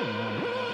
Mm-hmm.